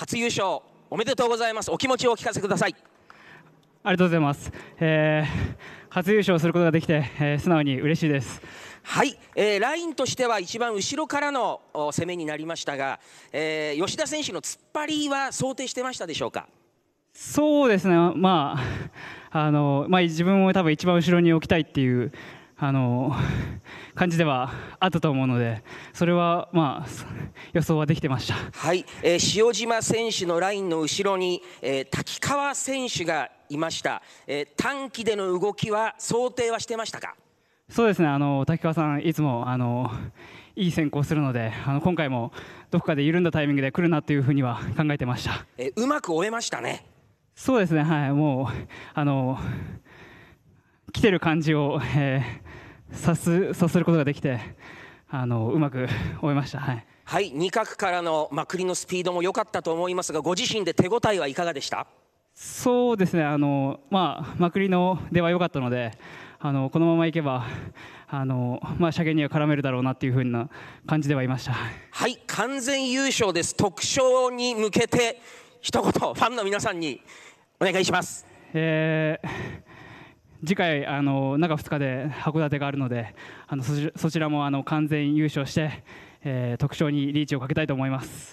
初優勝おめでとうございます。お気持ちをお聞かせください。ありがとうございます、えー、初優勝することができて、えー、素直に嬉しいです。はい、えー、ラインとしては一番後ろからの攻めになりましたが、えー、吉田選手の突っ張りは想定してましたでしょうか？そうですね、まああのまあ、自分を多分一番後ろに置きたいっていうあの 感じではあったと思うので、それは、まあ、予想はできてました、はい。えー、塩島選手のラインの後ろに、えー、滝川選手がいました、えー、短期での動きは想定はしてましたか？そうですね。あの滝川さん、いつもあのいい先行するので、あの今回もどこかで緩んだタイミングで来るなというふうには考えてました、えー、うまく終えましたね。そうですね、はい、もうあの来てる感じを、えー、察す察することができてあのうまく終えました。はい。はい、二角からのまくりのスピードも良かったと思いますが、ご自身で手応えはいかがでした？そうですね、あのまあ、まくりのでは良かったので、あのこのままいけば、あのまあ、車検には絡めるだろうなっていうふうな感じではいました。はい。完全優勝です、特賞に向けて、一言、ファンの皆さんにお願いします。えー次回あの中2日で函館があるのであのそちらもあの完全優勝して、えー、特賞にリーチをかけたいと思います。